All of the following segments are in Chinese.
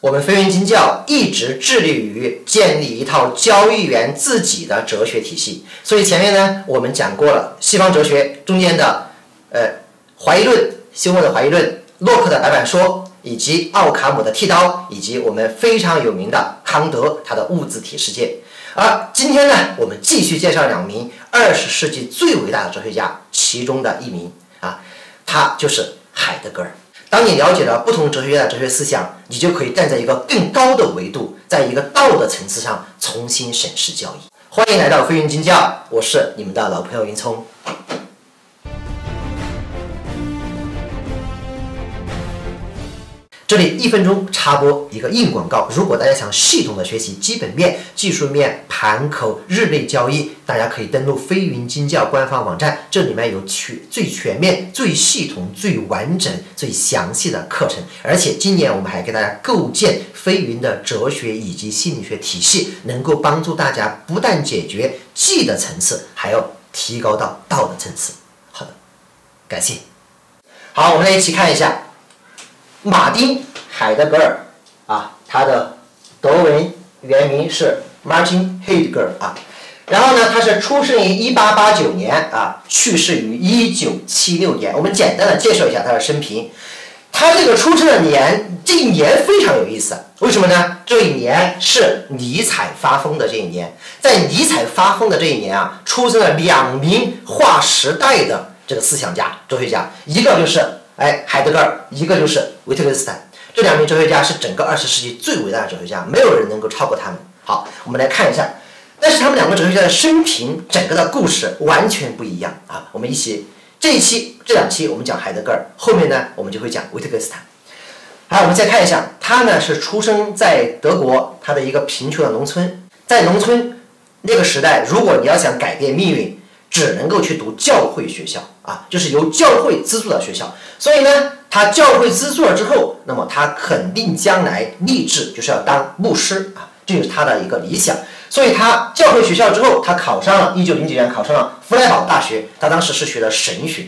我们飞云经教一直致力于建立一套交易员自己的哲学体系，所以前面呢，我们讲过了西方哲学中间的，呃，怀疑论、休谟的怀疑论、洛克的白板说，以及奥卡姆的剃刀，以及我们非常有名的康德他的物自体世界。而今天呢，我们继续介绍两名二十世纪最伟大的哲学家，其中的一名啊，他就是海德格尔。当你了解了不同哲学家的哲学思想，你就可以站在一个更高的维度，在一个道德层次上重新审视教育。欢迎来到飞云金教，我是你们的老朋友云聪。这里一分钟插播一个硬广告。如果大家想系统的学习基本面、技术面、盘口、日内交易，大家可以登录飞云金教官方网站，这里面有全最全面、最系统、最完整、最详细的课程。而且今年我们还给大家构建飞云的哲学以及心理学体系，能够帮助大家不但解决技的层次，还要提高到道的层次。好的，感谢。好，我们来一起看一下。马丁·海德格尔啊，他的德文原名是 Martin Heidegger 啊，然后呢，他是出生于1889年啊，去世于1976年。我们简单的介绍一下他的生平。他这个出生的年，这一年非常有意思，为什么呢？这一年是尼采发疯的这一年，在尼采发疯的这一年啊，出生了两名划时代的这个思想家、哲学家，一个就是。哎，海德格尔，一个就是维特根斯坦，这两名哲学家是整个二十世纪最伟大的哲学家，没有人能够超过他们。好，我们来看一下，但是他们两个哲学家的生平，整个的故事完全不一样啊。我们一起这一期这两期我们讲海德格尔，后面呢我们就会讲维特根斯坦。好，我们再看一下，他呢是出生在德国，他的一个贫穷的农村，在农村那个时代，如果你要想改变命运。只能够去读教会学校啊，就是由教会资助的学校。所以呢，他教会资助了之后，那么他肯定将来立志就是要当牧师啊，这就是他的一个理想。所以他教会学校之后，他考上了，一九零九年考上了弗莱堡大学。他当时是学的神学。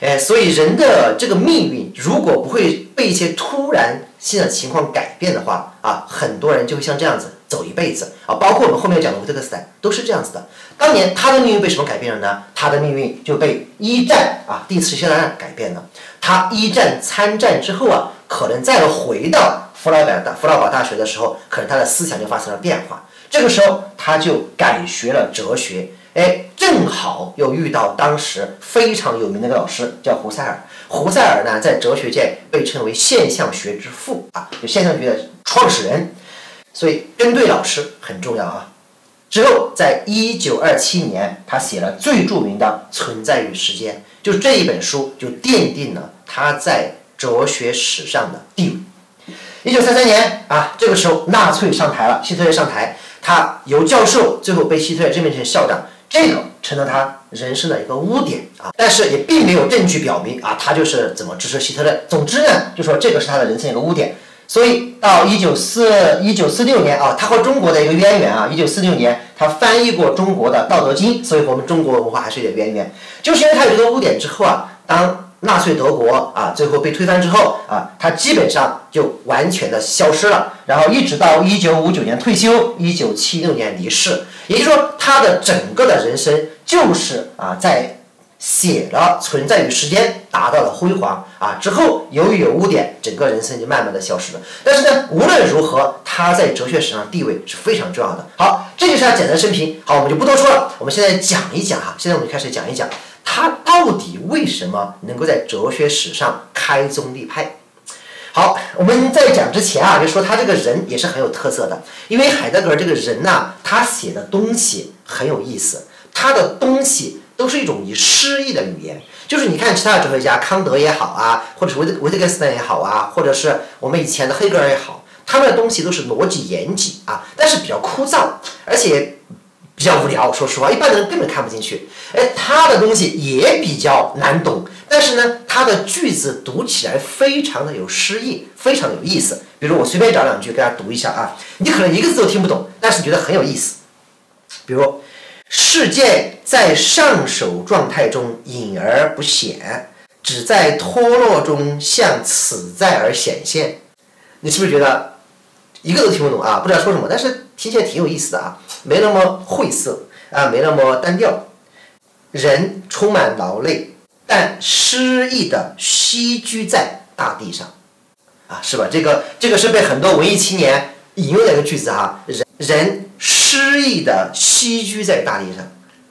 哎，所以人的这个命运，如果不会被一些突然性的情况改变的话啊，很多人就会像这样子。走一辈子啊，包括我们后面讲的维特根斯坦都是这样子的。当年他的命运被什么改变了呢？他的命运就被一战啊，第一次世界大战改变了。他一战参战之后啊，可能再回到弗莱堡大弗莱堡大学的时候，可能他的思想就发生了变化。这个时候他就改学了哲学，哎，正好又遇到当时非常有名的一个老师叫胡塞尔。胡塞尔呢，在哲学界被称为现象学之父啊，就现象学的创始人。所以跟对老师很重要啊。之后，在一九二七年，他写了最著名的《存在与时间》，就这一本书就奠定了他在哲学史上的地位。一九三三年啊，这个时候纳粹上台了，希特勒上台，他由教授最后被希特勒任命成校长，这个成了他人生的一个污点啊。但是也并没有证据表明啊，他就是怎么支持希特勒。总之呢，就说这个是他的人生一个污点。所以到一九四一九四六年啊，他和中国的一个渊源啊，一九四六年他翻译过中国的《道德经》，所以和我们中国文化还是有点渊源。就是因为他有这个污点之后啊，当纳粹德国啊最后被推翻之后啊，他基本上就完全的消失了。然后一直到一九五九年退休，一九七六年离世。也就是说，他的整个的人生就是啊在。写了《存在与时间》，达到了辉煌啊！之后由于有污点，整个人生就慢慢的消失了。但是呢，无论如何，他在哲学史上地位是非常重要的。好，这就是他简单生平。好，我们就不多说了。我们现在讲一讲哈，现在我们就开始讲一讲他到底为什么能够在哲学史上开宗立派。好，我们在讲之前啊，就说他这个人也是很有特色的，因为海德格尔这个人呐，他写的东西很有意思，他的东西。都是一种以诗意的语言，就是你看其他的哲学家，康德也好啊，或者是维特维特根斯坦也好啊，或者是我们以前的黑格尔也好，他们的东西都是逻辑严谨啊，但是比较枯燥，而且比较无聊。说实话，一般人根本看不进去。哎，他的东西也比较难懂，但是呢，他的句子读起来非常的有诗意，非常有意思。比如我随便找两句给大家读一下啊，你可能一个字都听不懂，但是觉得很有意思。比如。事件在上手状态中隐而不显，只在脱落中向此在而显现。你是不是觉得一个都听不懂啊，不知道说什么，但是听起来挺有意思的啊，没那么晦涩啊，没那么单调。人充满劳累，但诗意的栖居在大地上，啊，是吧？这个这个是被很多文艺青年引用的一个句子哈。人人诗意的栖居在大地上，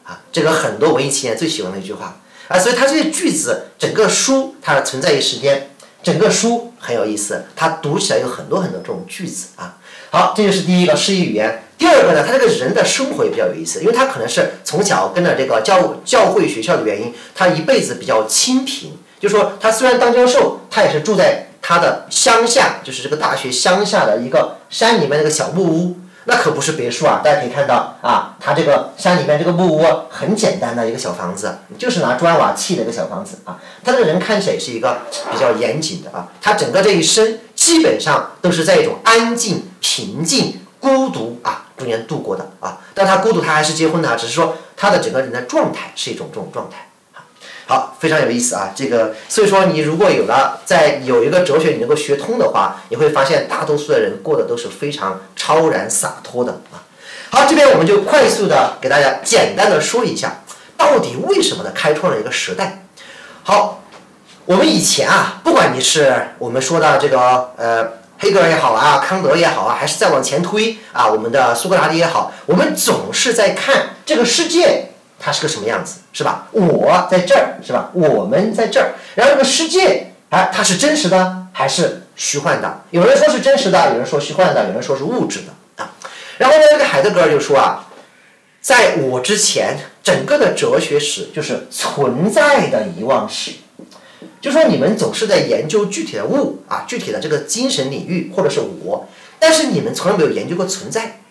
啊，这个很多文艺青年最喜欢的一句话啊。所以它这些句子，整个书它存在于时间，整个书很有意思，它读起来有很多很多这种句子啊。好，这就是第一个诗意语言。第二个呢，他这个人的生活也比较有意思，因为他可能是从小跟着这个教教会学校的原因，他一辈子比较清贫。就说他虽然当教授，他也是住在他的乡下，就是这个大学乡下的一个山里面那个小木屋，那可不是别墅啊。大家可以看到啊，他这个山里面这个木屋很简单的一个小房子，就是拿砖瓦砌的一个小房子啊。他这个人看起来也是一个比较严谨的啊，他整个这一生基本上都是在一种安静、平静、孤独啊。中间度过的啊，但他孤独，他还是结婚的，只是说他的整个人的状态是一种这种状态。好，非常有意思啊，这个所以说你如果有了在有一个哲学你能够学通的话，你会发现大多数的人过得都是非常超然洒脱的啊。好，这边我们就快速的给大家简单的说一下，到底为什么呢？开创了一个时代。好，我们以前啊，不管你是我们说的这个呃。黑格尔也好啊，康德也好啊，还是再往前推啊，我们的苏格拉底也好，我们总是在看这个世界它是个什么样子，是吧？我在这儿，是吧？我们在这儿，然后这个世界，哎，它是真实的还是虚幻的？有人说是真实的，有人说虚幻的，有人说是物质的啊。然后呢，这个海德格尔就说啊，在我之前，整个的哲学史就是存在的遗忘史。就说你们总是在研究具体的物啊，具体的这个精神领域或者是我，但是你们从来没有研究过存在。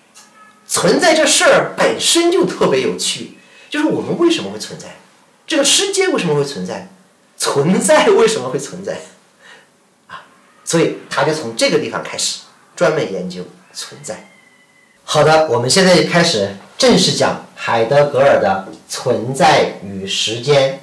存在这事儿本身就特别有趣，就是我们为什么会存在？这个世界为什么会存在？存在为什么会存在？啊，所以他就从这个地方开始专门研究存在。好的，我们现在就开始正式讲海德格尔的存在与时间。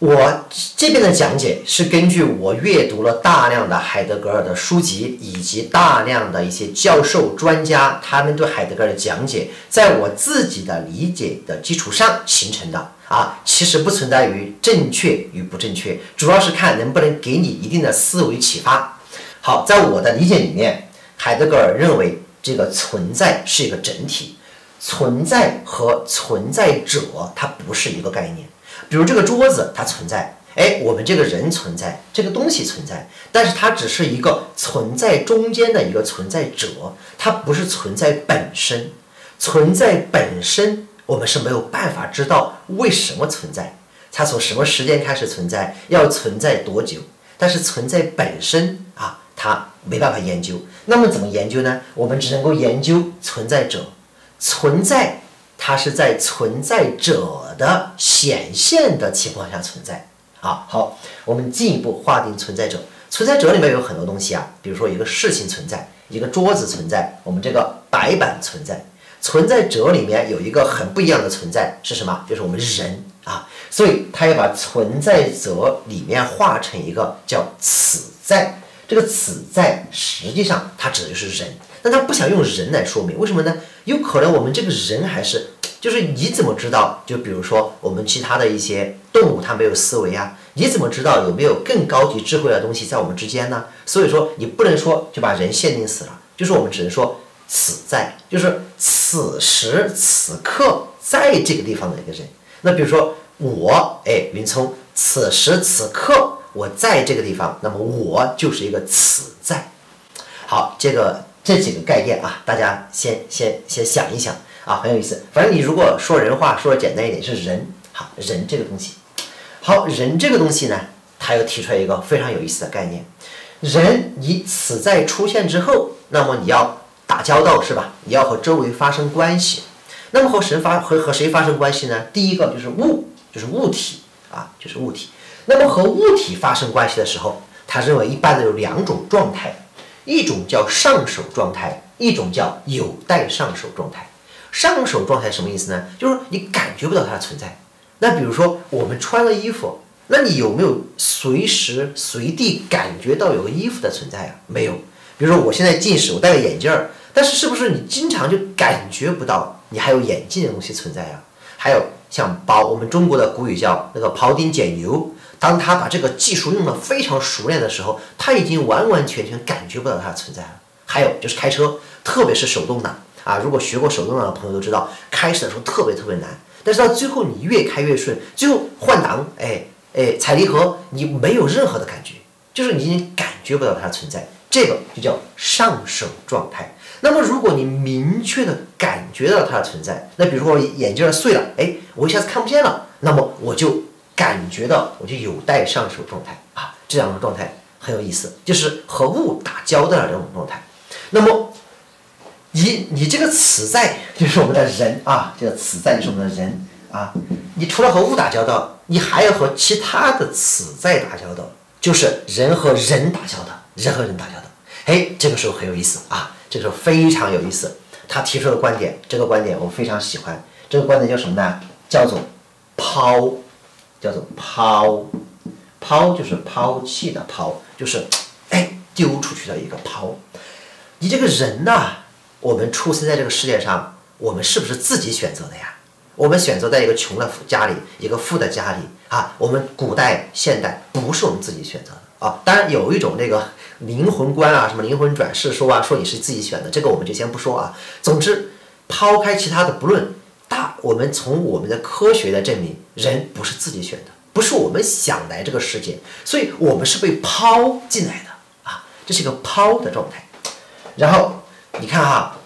我这边的讲解是根据我阅读了大量的海德格尔的书籍，以及大量的一些教授、专家他们对海德格尔的讲解，在我自己的理解的基础上形成的啊，其实不存在于正确与不正确，主要是看能不能给你一定的思维启发。好，在我的理解里面，海德格尔认为这个存在是一个整体，存在和存在者它不是一个概念。比如这个桌子它存在，哎，我们这个人存在，这个东西存在，但是它只是一个存在中间的一个存在者，它不是存在本身。存在本身，我们是没有办法知道为什么存在，它从什么时间开始存在，要存在多久。但是存在本身啊，它没办法研究。那么怎么研究呢？我们只能够研究存在者，存在。它是在存在者的显现的情况下存在啊。好，我们进一步划定存在者。存在者里面有很多东西啊，比如说一个事情存在，一个桌子存在，我们这个白板存在。存在者里面有一个很不一样的存在是什么？就是我们人啊。所以他要把存在者里面化成一个叫此在。这个此在实际上它指的就是人。但他不想用人来说明，为什么呢？有可能我们这个人还是，就是你怎么知道？就比如说我们其他的一些动物，它没有思维啊，你怎么知道有没有更高级智慧的东西在我们之间呢？所以说你不能说就把人限定死了，就是我们只能说此在，就是此时此刻在这个地方的一个人。那比如说我，哎，云聪，此时此刻我在这个地方，那么我就是一个此在。好，这个。这几个概念啊，大家先先先想一想啊，很有意思。反正你如果说人话说的简单一点，是人。好，人这个东西，好人这个东西呢，他又提出来一个非常有意思的概念。人你此在出现之后，那么你要打交道是吧？你要和周围发生关系。那么和谁发和和谁发生关系呢？第一个就是物，就是物体啊，就是物体。那么和物体发生关系的时候，他认为一般的有两种状态。一种叫上手状态，一种叫有待上手状态。上手状态什么意思呢？就是你感觉不到它的存在。那比如说我们穿了衣服，那你有没有随时随地感觉到有个衣服的存在啊？没有。比如说我现在近视，我戴个眼镜儿，但是是不是你经常就感觉不到你还有眼镜的东西存在啊？还有像包，我们中国的古语叫那个庖丁解牛，当他把这个技术用得非常熟练的时候，他已经完完全全感觉不到它的存在了。还有就是开车，特别是手动挡啊，如果学过手动挡的朋友都知道，开始的时候特别特别难，但是到最后你越开越顺，最后换挡，哎哎踩离合，你没有任何的感觉，就是你已经感觉不到它的存在。这个就叫上手状态。那么，如果你明确的感觉到它的存在，那比如说我眼镜碎了，哎，我一下子看不见了，那么我就感觉到我就有待上手状态啊。这两种状态很有意思，就是和物打交道的这种状态。那么，你你这个此在就是我们的人啊，这个此在就是我们的人啊。你除了和物打交道，你还要和其他的此在打交道，就是人和人打交道。人和人打交道，哎，这个时候很有意思啊，这个时候非常有意思。他提出的观点，这个观点我非常喜欢。这个观点叫什么呢？叫做抛，叫做抛，抛就是抛弃的抛，就是 哎丢出去的一个抛。你这个人呐，我们出生在这个世界上，我们是不是自己选择的呀？我们选择在一个穷的家里，一个富的家里啊。我们古代、现代不是我们自己选择的啊。当然有一种那个。灵魂观啊，什么灵魂转世说啊，说你是自己选的，这个我们就先不说啊。总之，抛开其他的不论，大我们从我们的科学的证明，人不是自己选的，不是我们想来这个世界，所以我们是被抛进来的啊，这是一个抛的状态。然后你看哈，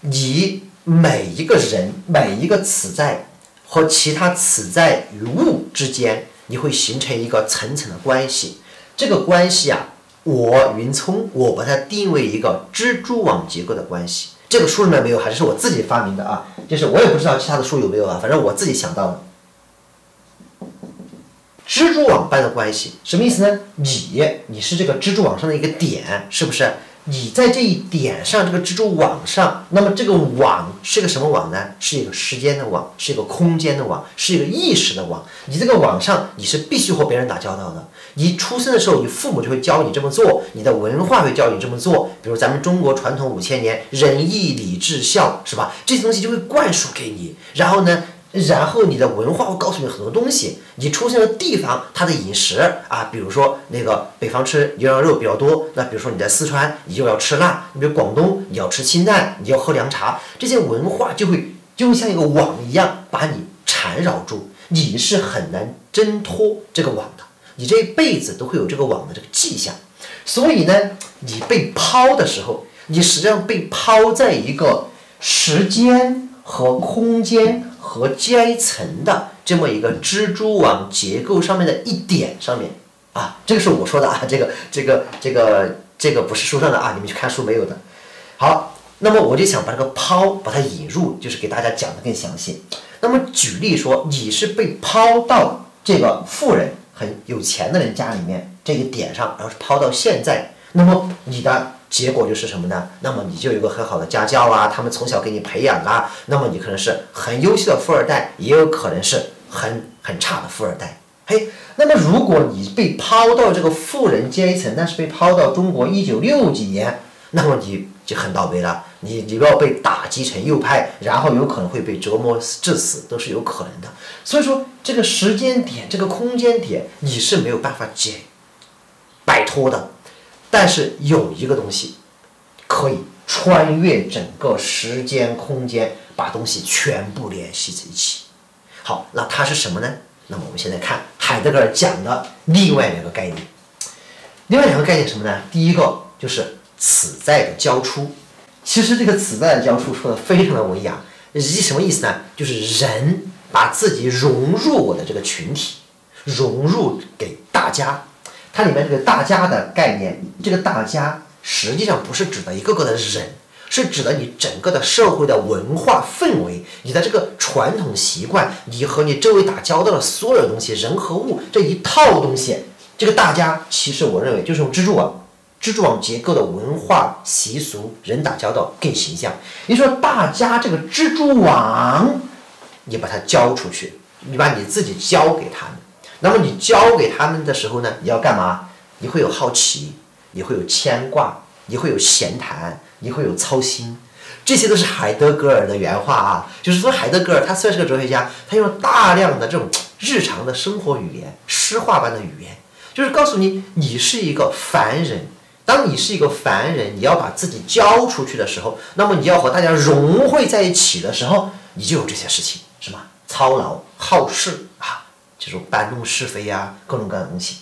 你每一个人每一个此在和其他此在与物之间，你会形成一个层层的关系，这个关系啊。我云聪，我把它定位一个蜘蛛网结构的关系。这个书里面没有，还是我自己发明的啊？就是我也不知道其他的书有没有啊，反正我自己想到的。蜘蛛网般的关系什么意思呢？你，你是这个蜘蛛网上的一个点，是不是？你在这一点上，这个蜘蛛网上，那么这个网是个什么网呢？是一个时间的网，是一个空间的网，是一个意识的网。你这个网上，你是必须和别人打交道的。你出生的时候，你父母就会教你这么做，你的文化会教你这么做。比如咱们中国传统五千年，仁义礼智孝，是吧？这些东西就会灌输给你。然后呢？然后你的文化会告诉你很多东西，你出现的地方它的饮食啊，比如说那个北方吃牛羊肉比较多，那比如说你在四川你就要吃辣，你比如广东你要吃清淡，你要喝凉茶，这些文化就会就像一个网一样把你缠绕住，你是很难挣脱这个网的，你这一辈子都会有这个网的这个迹象，所以呢，你被抛的时候，你实际上被抛在一个时间和空间。和阶层的这么一个蜘蛛网结构上面的一点上面啊，这个是我说的啊，这个这个这个这个不是书上的啊，你们去看书没有的。好，那么我就想把这个抛把它引入，就是给大家讲的更详细。那么举例说，你是被抛到这个富人很有钱的人家里面这个点上，然后是抛到现在，那么你的。结果就是什么呢？那么你就有个很好的家教啊，他们从小给你培养啊，那么你可能是很优秀的富二代，也有可能是很很差的富二代。嘿，那么如果你被抛到这个富人阶层，但是被抛到中国一九六几年，那么你就很倒霉了，你你要被打击成右派，然后有可能会被折磨致死，都是有可能的。所以说，这个时间点，这个空间点，你是没有办法解摆脱的。但是有一个东西可以穿越整个时间空间，把东西全部联系在一起。好，那它是什么呢？那么我们现在看海德格尔讲的另外两个概念。另外两个概念什么呢？第一个就是此在的交出。其实这个此在的交出说的非常的文雅，意什么意思呢？就是人把自己融入我的这个群体，融入给大家。它里面这个大家的概念，这个大家实际上不是指的一个个的人，是指的你整个的社会的文化氛围，你的这个传统习惯，你和你周围打交道的所有东西，人和物这一套东西，这个大家其实我认为就是用蜘蛛网，蜘蛛网结构的文化习俗，人打交道更形象。你说大家这个蜘蛛网，你把它交出去，你把你自己交给他们。那么你教给他们的时候呢，你要干嘛？你会有好奇，你会有牵挂，你。会有闲谈，你会有操心，这些都是海德格尔的原话啊。就是说，海德格尔他虽然是个哲学家，他用大量的这种日常的生活语言、诗画般的语言，就是告诉你，你是一个凡人。当你是一个凡人，你要把自己交出去的时候，那么你要和大家融汇在一起的时候，你就有这些事情，是吗？操劳、好事啊，这种搬弄是非呀，各种各样的东西。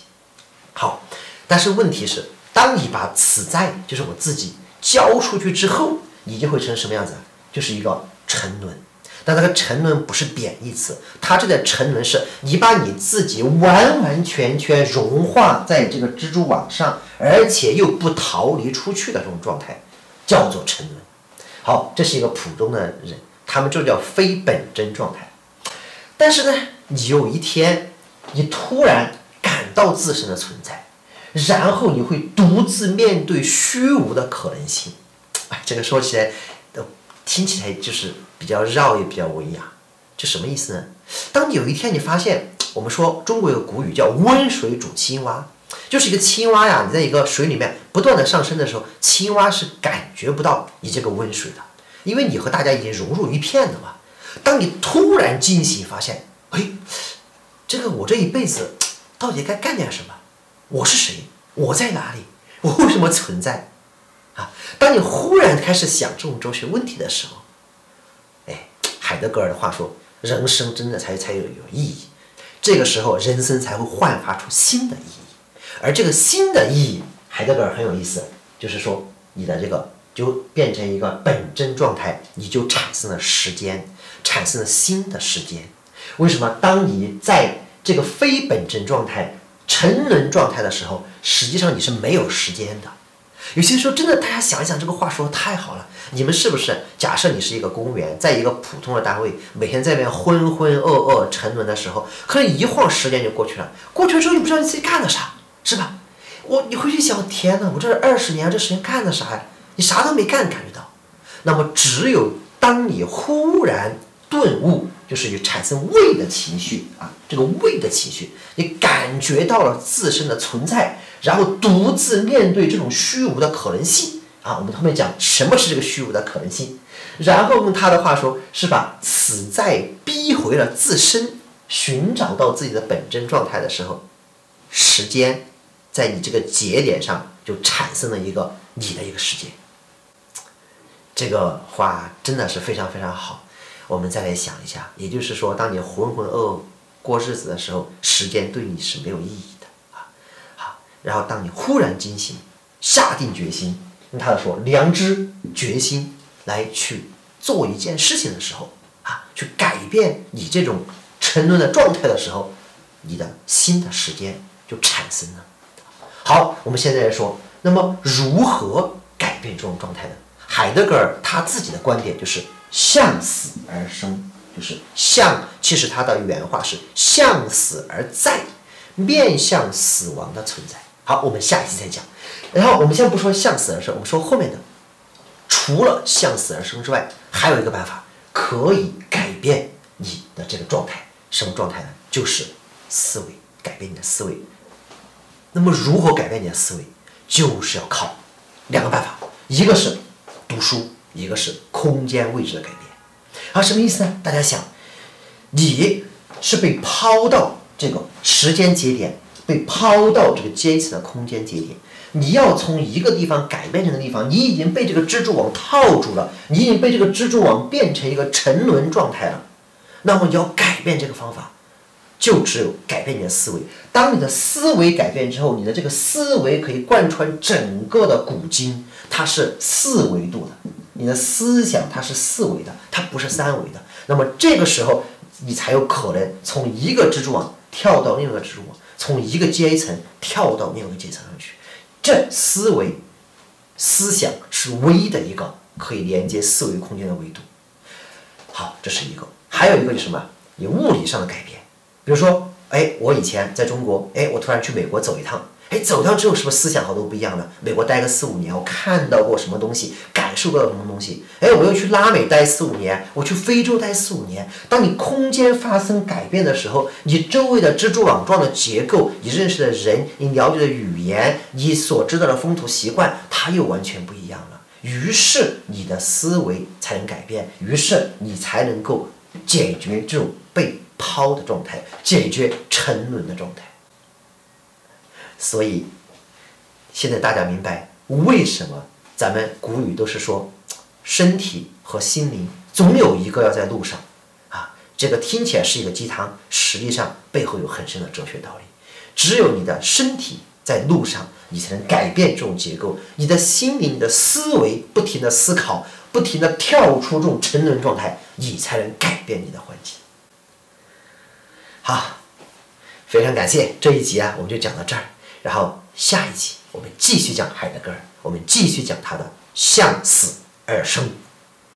好，但是问题是，当你把此在，就是我自己交出去之后，你就会成什么样子？就是一个沉沦。但这个沉沦不是贬义词，它这个沉沦是你把你自己完完全全融化在这个蜘蛛网上，而且又不逃离出去的这种状态，叫做沉沦。好，这是一个普通的人，他们就叫非本真状态。但是呢，你有一天，你突然感到自身的存在，然后你会独自面对虚无的可能性。哎，这个说起来，都听起来就是。比较绕也比较文雅，这什么意思呢？当你有一天你发现，我们说中国有个古语叫“温水煮青蛙”，就是一个青蛙呀，你在一个水里面不断的上升的时候，青蛙是感觉不到你这个温水的，因为你和大家已经融入一片了嘛。当你突然惊醒发现，哎，这个我这一辈子到底该干点什么？我是谁？我在哪里？我为什么存在？啊，当你忽然开始想这种哲学问题的时候。海德格尔的话说：“人生真的才才有有意义，这个时候人生才会焕发出新的意义。而这个新的意义，海德格尔很有意思，就是说你的这个就变成一个本真状态，你就产生了时间，产生了新的时间。为什么？当你在这个非本真状态、沉沦状态的时候，实际上你是没有时间的。有些时候真的，大家想一想，这个话说的太好了。”你们是不是假设你是一个公务员，在一个普通的单位，每天在那边浑浑噩噩沉沦的时候，可能一晃时间就过去了。过去了之后，你不知道你自己干了啥，是吧？我你回去想，天哪，我这二十年这时间干的啥呀？你啥都没干，感觉到。那么只有当你忽然顿悟，就是你产生畏的情绪啊，这个畏的情绪，你感觉到了自身的存在，然后独自面对这种虚无的可能性。啊，我们后面讲什么是这个虚无的可能性，然后用他的话说，是把此在逼回了自身，寻找到自己的本真状态的时候，时间在你这个节点上就产生了一个你的一个时间。这个话真的是非常非常好。我们再来想一下，也就是说，当你浑浑噩噩过日子的时候，时间对你是没有意义的啊。好，然后当你忽然惊醒，下定决心。用他的说，良知决心来去做一件事情的时候啊，去改变你这种沉沦的状态的时候，你的新的时间就产生了。好，我们现在来说，那么如何改变这种状态呢？海德格尔他自己的观点就是向死而生，就是向，其实它的原话是向死而在，面向死亡的存在。好，我们下一期再讲。然后我们先不说向死而生，我们说后面的，除了向死而生之外，还有一个办法可以改变你的这个状态，什么状态呢？就是思维，改变你的思维。那么如何改变你的思维？就是要靠两个办法，一个是读书，一个是空间位置的改变。啊，什么意思呢？大家想，你是被抛到这个时间节点，被抛到这个阶层的空间节点。你要从一个地方改变这个地方，你已经被这个蜘蛛网套住了，你已经被这个蜘蛛网变成一个沉沦状态了。那么你要改变这个方法，就只有改变你的思维。当你的思维改变之后，你的这个思维可以贯穿整个的古今，它是四维度的。你的思想它是四维的，它不是三维的。那么这个时候，你才有可能从一个蜘蛛网跳到另一个蜘蛛网，从一个阶层跳到另一个阶层上去。这思维、思想是唯一的一个可以连接四维空间的维度。好，这是一个。还有一个就是什么？你物理上的改变。比如说，哎，我以前在中国，哎，我突然去美国走一趟，哎，走掉之后是不是思想好多不一样了？美国待个四五年，我看到过什么东西，感受到什么东西？哎，我又去拉美待四五年，我去非洲待四五年。当你空间发生改变的时候，你周围的蜘蛛网状的结构，你认识的人，你了解的语言，你所知道的风土习惯，它又完全不一样了。于是你的思维才能改变，于是你才能够解决这种被抛的状态，解决沉沦的状态。所以，现在大家明白为什么咱们古语都是说，身体和心灵总有一个要在路上，啊，这个听起来是一个鸡汤，实际上背后有很深的哲学道理。只有你的身体在路上，你才能改变这种结构；你的心灵你的思维不停的思考，不停的跳出这种沉沦状态，你才能改变你的环境。好，非常感谢这一集啊，我们就讲到这儿。然后下一集我们继续讲海德格尔，我们继续讲他的向死而生。